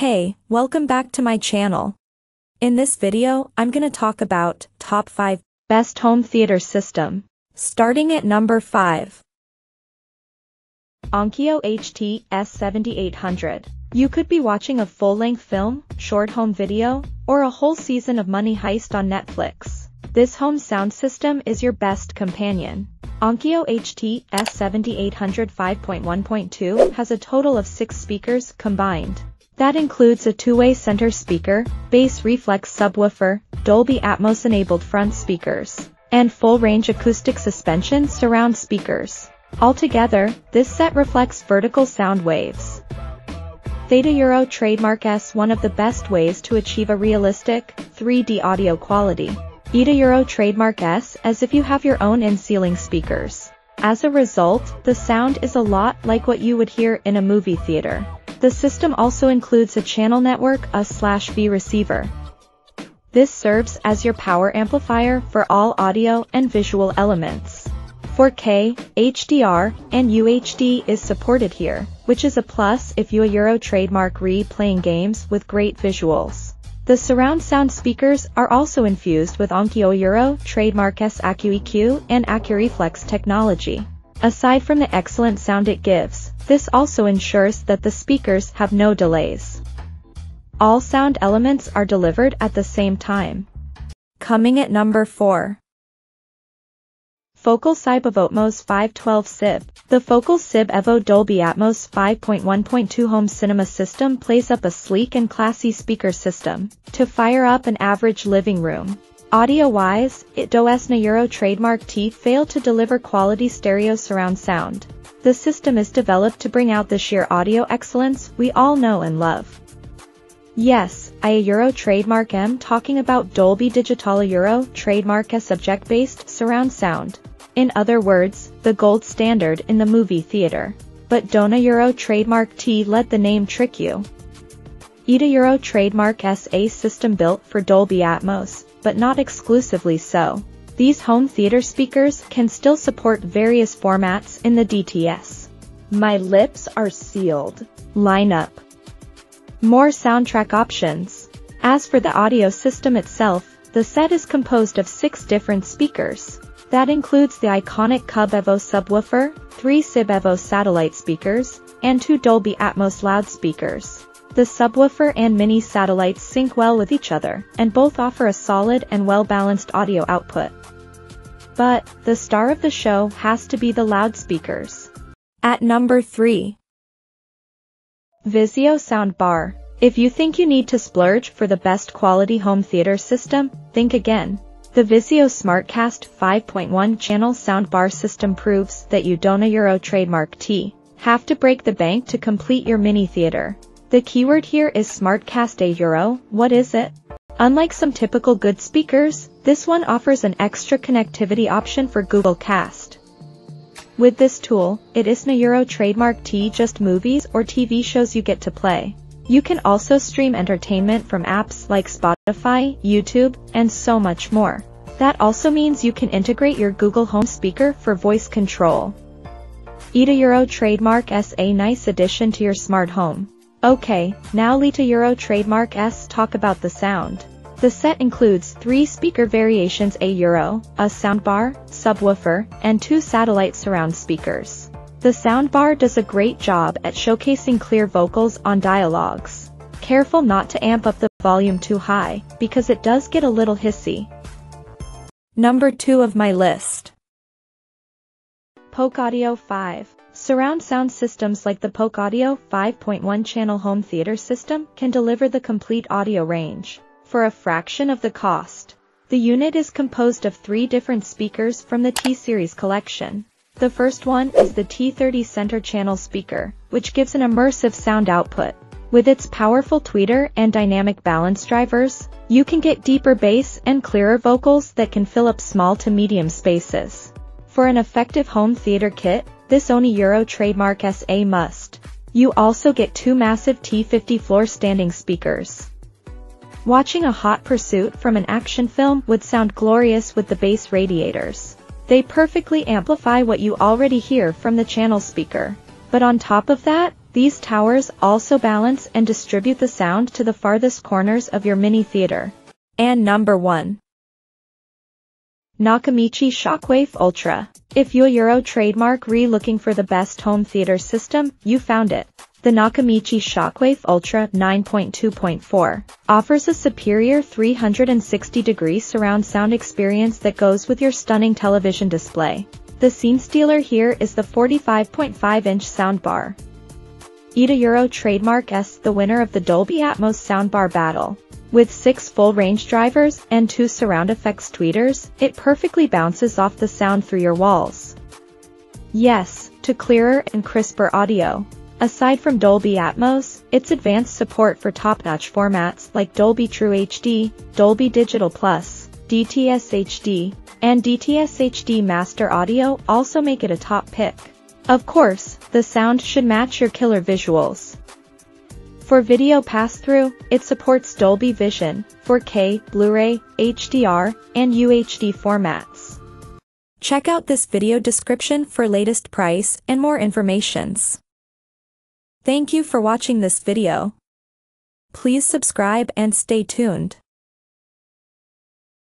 Hey, welcome back to my channel. In this video, I'm gonna talk about top 5 best home theater system. Starting at number 5. Onkyo HT S7800. You could be watching a full-length film, short home video, or a whole season of Money Heist on Netflix. This home sound system is your best companion. Onkyo HT S7800 5.1.2 has a total of 6 speakers combined. That includes a two-way center speaker, bass reflex subwoofer, Dolby Atmos enabled front speakers, and full-range acoustic suspension surround speakers. Altogether, this set reflects vertical sound waves. Theta Euro Trademark S one of the best ways to achieve a realistic, 3D audio quality. Eta Euro Trademark S as if you have your own in-ceiling speakers. As a result, the sound is a lot like what you would hear in a movie theater. The system also includes a channel network A/V receiver. This serves as your power amplifier for all audio and visual elements. 4K, HDR, and UHD is supported here, which is a plus if you a Euro trademark re playing games with great visuals. The surround sound speakers are also infused with Onkyo Euro trademark S AccuEQ and AccuReflex technology. Aside from the excellent sound it gives, this also ensures that the speakers have no delays. All sound elements are delivered at the same time. Coming at number 4. Focal SIB Evotmos 512 SIB. The Focal SIB Evo Dolby Atmos 5.1.2 home cinema system plays up a sleek and classy speaker system to fire up an average living room. Audio-wise, it does na Euro trademark T fail to deliver quality stereo surround sound. The system is developed to bring out the sheer audio excellence we all know and love. Yes, I Euro trademark am talking about Dolby Digital Euro trademark a subject-based surround sound. In other words, the gold standard in the movie theater. But Dona Euro trademark T let the name trick you. ETA Euro trademark SA system built for Dolby Atmos, but not exclusively so. These home theater speakers can still support various formats in the DTS. My lips are sealed. Lineup. More soundtrack options. As for the audio system itself, the set is composed of six different speakers. That includes the iconic Cub Evo subwoofer, three SIB Evo satellite speakers, and two Dolby Atmos loudspeakers. The subwoofer and mini satellites sync well with each other, and both offer a solid and well-balanced audio output. But, the star of the show has to be the loudspeakers. At number 3. Vizio Soundbar. If you think you need to splurge for the best quality home theater system, think again. The Vizio SmartCast 5.1 channel soundbar system proves that you don't a Euro trademark T. Have to break the bank to complete your mini theater. The keyword here is SmartCast A Euro, what is it? Unlike some typical good speakers, this one offers an extra connectivity option for Google Cast. With this tool, it isn't a Euro trademark T just movies or TV shows you get to play. You can also stream entertainment from apps like Spotify, YouTube, and so much more. That also means you can integrate your Google Home speaker for voice control. ETA Euro trademark S a nice addition to your smart home. Okay, now Lita Euro trademark S talk about the sound. The set includes three speaker variations A Euro, a soundbar, subwoofer, and two satellite surround speakers. The soundbar does a great job at showcasing clear vocals on dialogues. Careful not to amp up the volume too high, because it does get a little hissy. Number 2 of my list. Polk Audio 5. Surround sound systems like the Polk Audio 5.1 channel home theater system can deliver the complete audio range for a fraction of the cost. The unit is composed of three different speakers from the T-Series collection. The first one is the T30 center channel speaker, which gives an immersive sound output. With its powerful tweeter and dynamic balance drivers, you can get deeper bass and clearer vocals that can fill up small to medium spaces. For an effective home theater kit, this Oni Euro trademark SA must. You also get two massive T50 floor standing speakers. Watching a hot pursuit from an action film would sound glorious with the bass radiators. They perfectly amplify what you already hear from the channel speaker. But on top of that, These towers also balance and distribute the sound to the farthest corners of your mini theater. And number 1. Nakamichi Shockwafe Ultra. If you're Euro trademark re looking for the best home theater system, you found it. The Nakamichi Shockwafe Ultra 9.2.4 offers a superior 360 degree surround sound experience that goes with your stunning television display. The scene stealer here is the 45.5-inch soundbar. Eda Euro Trademark S the winner of the Dolby Atmos soundbar battle. With six full range drivers and two surround effects tweeters, it perfectly bounces off the sound through your walls. Yes, to clearer and crisper audio. Aside from Dolby Atmos, its advanced support for top-notch formats like Dolby True HD, Dolby Digital Plus, DTS HD, and DTS HD Master Audio also make it a top pick. Of course, the sound should match your killer visuals. For video pass-through, it supports Dolby Vision, 4K, Blu-ray, HDR, and UHD formats. Check out this video description for latest price and more informations. Thank you for watching this video. Please subscribe and stay tuned.